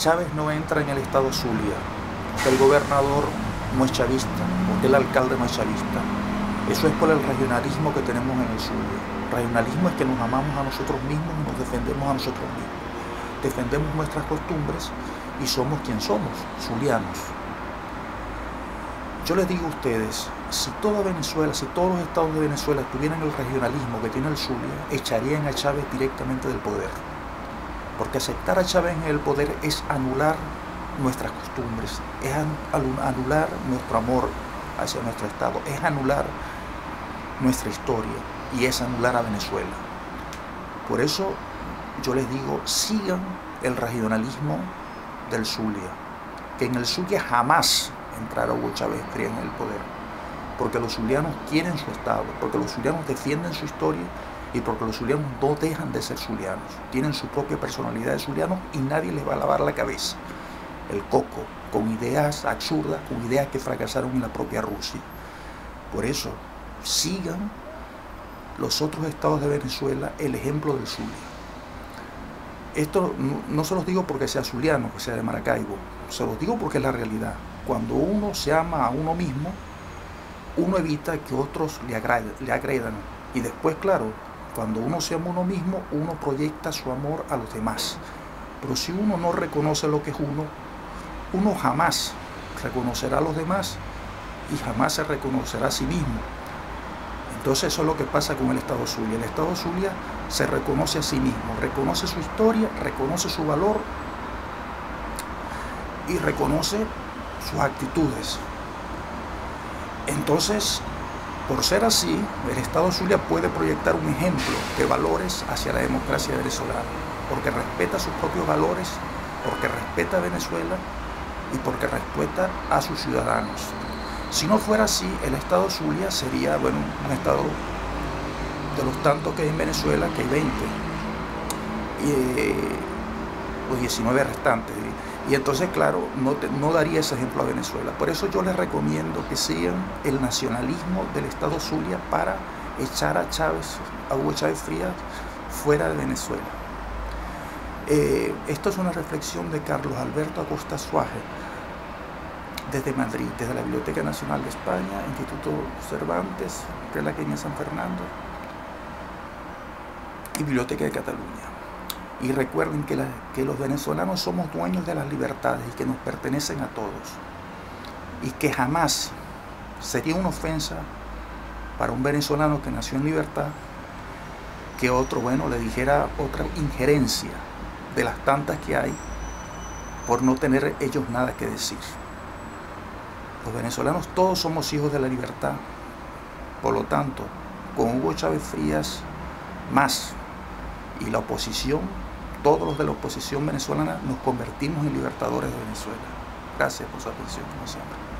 Chávez no entra en el estado Zulia, el gobernador no es chavista, porque el alcalde no es chavista. Eso es por el regionalismo que tenemos en el Zulia. Regionalismo es que nos amamos a nosotros mismos y nos defendemos a nosotros mismos. Defendemos nuestras costumbres y somos quien somos, zulianos. Yo les digo a ustedes, si toda Venezuela, si todos los estados de Venezuela tuvieran el regionalismo que tiene el Zulia, echarían a Chávez directamente del poder porque aceptar a Chávez en el poder es anular nuestras costumbres, es anular nuestro amor hacia nuestro Estado, es anular nuestra historia y es anular a Venezuela. Por eso yo les digo, sigan el regionalismo del Zulia, que en el Zulia jamás entrará Hugo Chávez en el poder, porque los zulianos quieren su Estado, porque los zulianos defienden su historia y porque los zulianos no dejan de ser zulianos, tienen su propia personalidad de zulianos y nadie les va a lavar la cabeza. El coco, con ideas absurdas, con ideas que fracasaron en la propia Rusia. Por eso, sigan los otros estados de Venezuela el ejemplo del Zulia. Esto no, se los digo porque sea zuliano, que sea de Maracaibo, se los digo porque es la realidad. Cuando uno se ama a uno mismo, uno evita que otros le agredan. Y después, claro, cuando uno se ama uno mismo, uno proyecta su amor a los demás. Pero si uno no reconoce lo que es uno, uno jamás reconocerá a los demás y jamás se reconocerá a sí mismo. Entonces eso es lo que pasa con el Estado Zulia. El Estado Zulia se reconoce a sí mismo, reconoce su historia, reconoce su valor y reconoce sus actitudes. Entonces por ser así, el Estado Zulia puede proyectar un ejemplo de valores hacia la democracia venezolana, porque respeta sus propios valores, porque respeta a Venezuela y porque respeta a sus ciudadanos. Si no fuera así, el Estado Zulia sería, bueno, un Estado de los tantos que hay en Venezuela, que hay 20, y, eh, los 19 restantes. Y entonces, claro, no, no daría ese ejemplo a Venezuela. Por eso yo les recomiendo que sigan el nacionalismo del Estado Zulia para echar a Chávez, a Hugo Chávez Frías, fuera de Venezuela. Eh, esto es una reflexión de Carlos Alberto Acosta Suárez, desde Madrid, desde la Biblioteca Nacional de España, Instituto Cervantes, Relaqueña San Fernando y Biblioteca de Cataluña. Y recuerden que, los venezolanos somos dueños de las libertades y que nos pertenecen a todos. Y que jamás sería una ofensa para un venezolano que nació en libertad que otro, bueno, le dijera otra injerencia de las tantas que hay por no tener ellos nada que decir. Los venezolanos todos somos hijos de la libertad. Por lo tanto, con Hugo Chávez Frías más y la oposición todos los de la oposición venezolana nos convertimos en libertadores de Venezuela. Gracias por su atención, como siempre.